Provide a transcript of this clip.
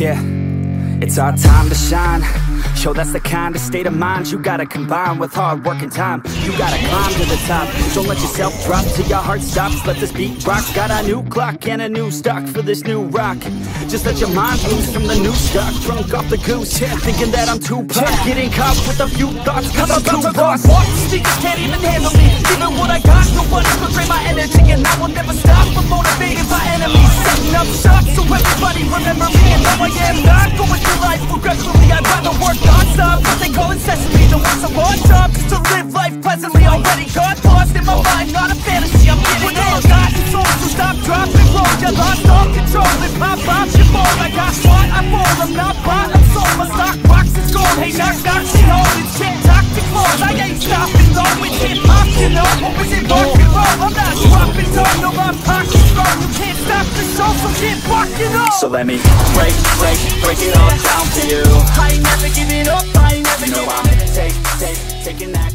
Yeah, it's our time to shine. Yo, that's the kind of state of mind you gotta combine with hard work and time. You gotta climb to the top. Don't let yourself drop till your heart stops. Let this beat rock. Got a new clock and a new stock for this new rock. Just let your mind loose from the new stock. Drunk off the goose, yeah, thinking that I'm too pop. Getting caught with a few thoughts cause I'm too lost Walk, sneakers can't even handle me. Even what I got, no one can drain my energy. And I will never stop from motivating my enemies. Setting up shop so everybody remember me I am not going through life regretfully. I'd rather work non-stop. They call incessantly The works I'm on top Just to live life pleasantly. Already got lost in my mind Not a fantasy, I'm getting all got soul So stop, drop, and roll You lost all control And pop off your ball I got what I fall I'm not bought, I'm sold. My stock box is gold Hey, knock, knock, So let me break, break, break it all down for you. I ain't never giving up I ain't never You know I'm gonna take, take, taking that